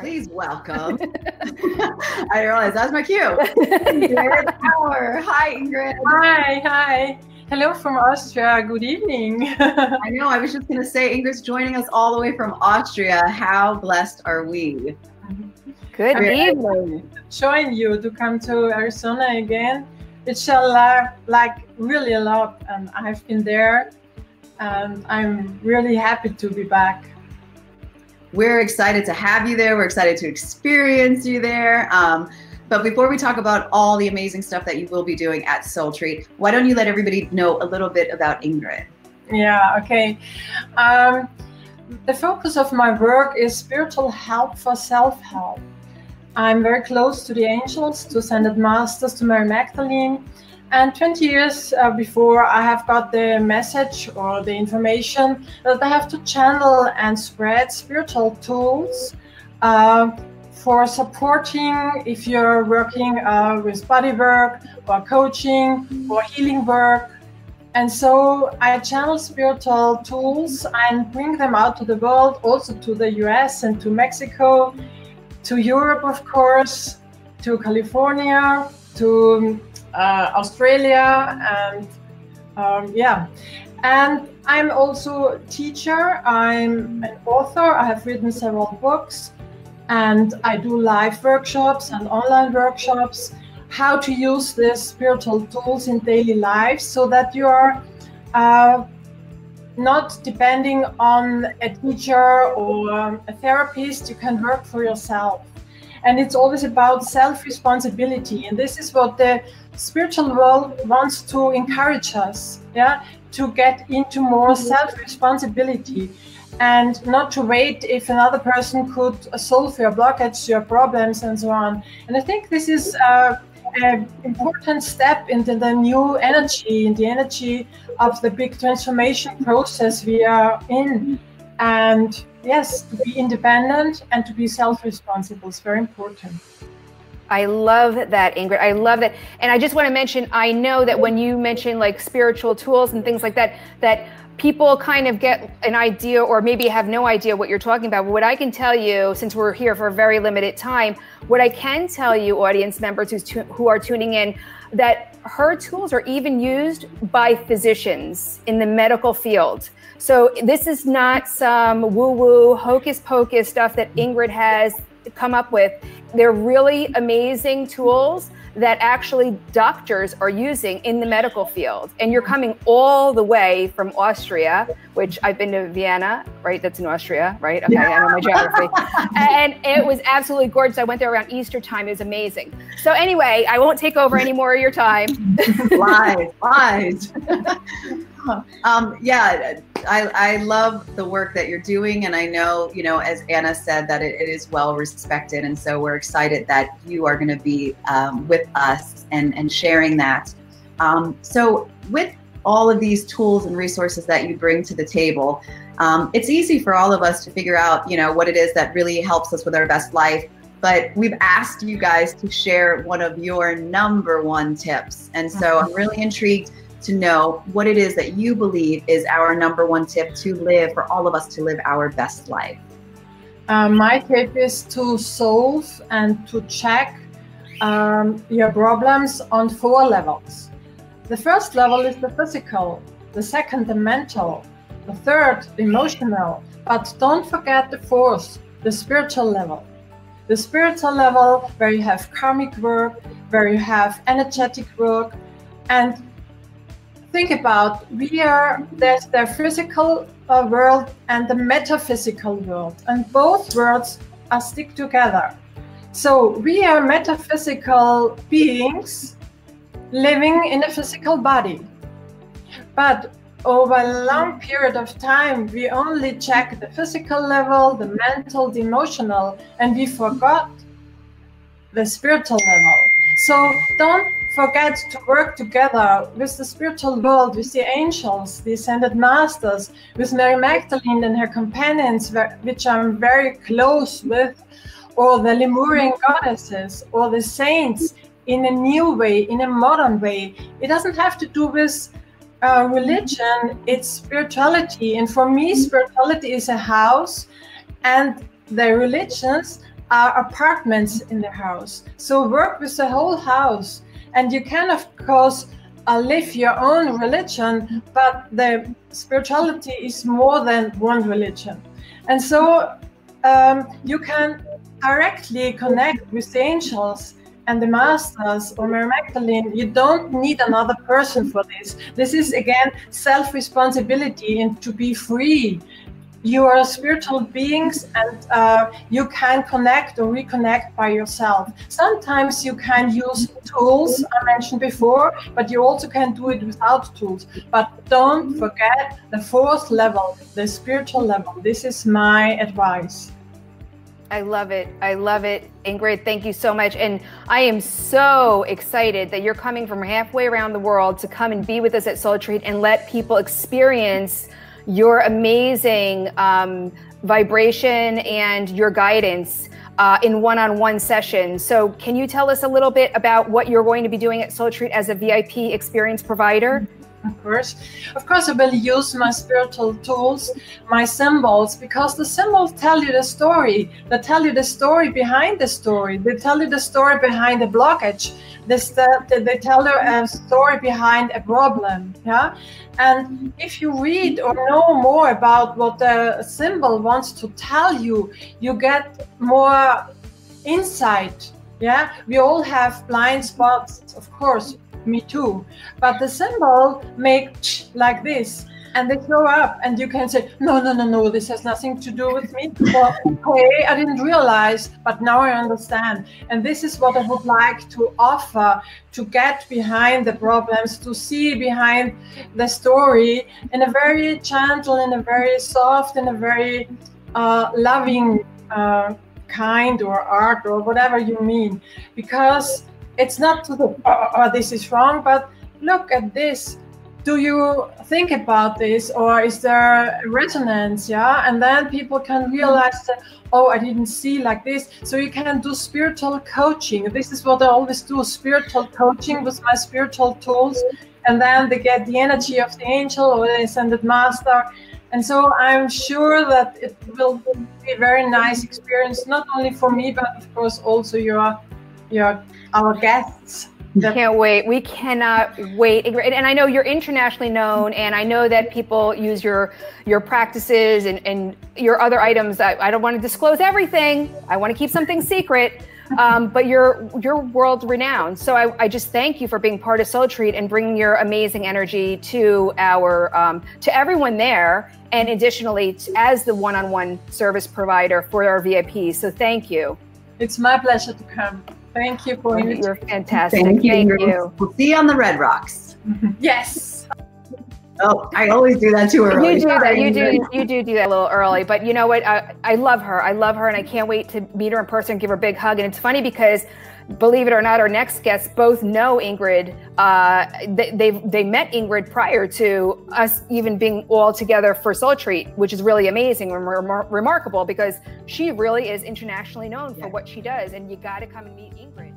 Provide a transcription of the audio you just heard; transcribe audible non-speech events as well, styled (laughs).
Please welcome. (laughs) I realized that's my cue. (laughs) Ingrid Auer. Hi, Ingrid. Hi, hi. Hello from Austria. Good evening. (laughs) I know. I was just going to say, Ingrid's joining us all the way from Austria. How blessed are we? Good evening. Join you to come to Arizona again. It's a lot, like really a lot, and I've been there, and I'm really happy to be back. We're excited to have you there. We're excited to experience you there. Um, but before we talk about all the amazing stuff that you will be doing at SoulTreat, why don't you let everybody know a little bit about Ingrid? Yeah, okay. Um, the focus of my work is spiritual help for self help. I'm very close to the angels, to Ascended Masters, to Mary Magdalene. And 20 years uh, before, I have got the message or the information that I have to channel and spread spiritual tools uh, for supporting if you're working uh, with body work or coaching or healing work. And so I channel spiritual tools and bring them out to the world, also to the US and to Mexico, to Europe, of course, to California, to Australia, and um, yeah. And I'm also a teacher. I'm an author. I have written several books, and I do live workshops and online workshops. How to use these spiritual tools in daily life so that you are uh, not depending on a teacher or a therapist. You can work for yourself and it's always about self responsibility and this is what the spiritual world wants to encourage us yeah to get into more mm-hmm. self responsibility and not to wait if another person could solve your blockage your problems and so on. And i think this is uh, an important step into the new energy in the energy of the big transformation process we are in and yes, to be independent and to be self responsible is very important. I love that, Ingrid. I love that. And I just want to mention I know that when you mention like spiritual tools and things like that, that people kind of get an idea or maybe have no idea what you're talking about. But what I can tell you, since we're here for a very limited time, what I can tell you, audience members who are tuning in, that her tools are even used by physicians in the medical field. So this is not some woo woo, hocus pocus stuff that Ingrid has come up with. They're really amazing tools that actually doctors are using in the medical field. And you're coming all the way from Austria, which I've been to Vienna, right? That's in Austria, right? Okay, yeah. I know my geography. (laughs) and it was absolutely gorgeous. I went there around Easter time. It was amazing. So anyway, I won't take over any more of your time. lies, lies. (laughs) um, yeah, I, I love the work that you're doing. And I know, you know, as Anna said, that it, it is well respected. And so we're excited that you are going to be um, with us and, and sharing that. Um, so, with all of these tools and resources that you bring to the table, um, it's easy for all of us to figure out, you know, what it is that really helps us with our best life. But we've asked you guys to share one of your number one tips. And so I'm really intrigued to know what it is that you believe is our number one tip to live for all of us to live our best life. Uh, my tip is to solve and to check um, your problems on four levels. The first level is the physical, the second, the mental, the third, emotional, but don't forget the fourth, the spiritual level. The spiritual level where you have karmic work, where you have energetic work, and think about we are there's the physical uh, world and the metaphysical world and both worlds are stick together. So we are metaphysical beings living in a physical body. But over a long period of time we only check the physical level the mental the emotional and we forgot the spiritual level. So don't forget to work together with the spiritual world, with the angels, the ascended masters, with Mary Magdalene and her companions, which I'm very close with, or the Lemurian goddesses, or the saints in a new way, in a modern way. It doesn't have to do with uh, religion, it's spirituality. And for me, spirituality is a house, and the religions are apartments in the house. So work with the whole house. And you can, of course, uh, live your own religion, but the spirituality is more than one religion. And so um, you can directly connect with the angels and the masters or Mary Magdalene, you don't need another person for this. This is again self responsibility and to be free. You are spiritual beings and uh, you can connect or reconnect by yourself. Sometimes you can use tools I mentioned before, but you also can do it without tools. But don't forget the fourth level, the spiritual level. This is my advice. I love it. I love it. Ingrid, thank you so much. And I am so excited that you're coming from halfway around the world to come and be with us at SoulTreat and let people experience your amazing um, vibration and your guidance uh, in one on one sessions. So, can you tell us a little bit about what you're going to be doing at SoulTreat as a VIP experience provider? Of course. Of course, I will use my spiritual tools, my symbols, because the symbols tell you the story. They tell you the story behind the story. They tell you the story behind the blockage. They, they tell you a story behind a problem. Yeah. And if you read or know more about what the symbol wants to tell you, you get more insight. Yeah. We all have blind spots, of course me too. But the symbol make like this and they show up and you can say, no, no, no, no, this has nothing to do with me. well, okay, I didn't realize, but now I understand. And this is what I would like to offer to get behind the problems, to see behind the story in a very gentle, in a very soft, in a very uh, loving uh, kind or art or whatever you mean. Because it's not to the oh, oh, oh, this is wrong but look at this. Do you think about this or is there resonance yeah? And then people can mm-hmm. realize that oh i didn't see like this. So you can do spiritual coaching. This is what i always do spiritual coaching with my spiritual tools. Mm-hmm. And then they get the energy of the angel or the ascended master. And so i'm sure that it will be a very nice mm-hmm. experience not only for me but of course also your your our guests. Can't wait. We cannot wait. And I know you're internationally known, and I know that people use your your practices and, and your other items. I, I don't want to disclose everything. I want to keep something secret. Um, but you're you're world renowned. So I, I, just thank you for being part of SoulTreat and bringing your amazing energy to our um, to everyone there, and additionally as the one-on-one service provider for our VIPs. So thank you. It's my pleasure to come. Thank you for you. You're fantastic. Thank you. Thank you. We'll see you on the Red Rocks. (laughs) yes. Oh, I always do that too early. You do that. You do. You do do that a little early. But you know what? I, I love her. I love her, and I can't wait to meet her in person and give her a big hug. And it's funny because believe it or not, our next guests both know Ingrid. Uh, they, they they met Ingrid prior to us even being all together for Soul Retreat, which is really amazing and remar- remarkable because she really is internationally known for what she does, and you got to come and meet Ingrid.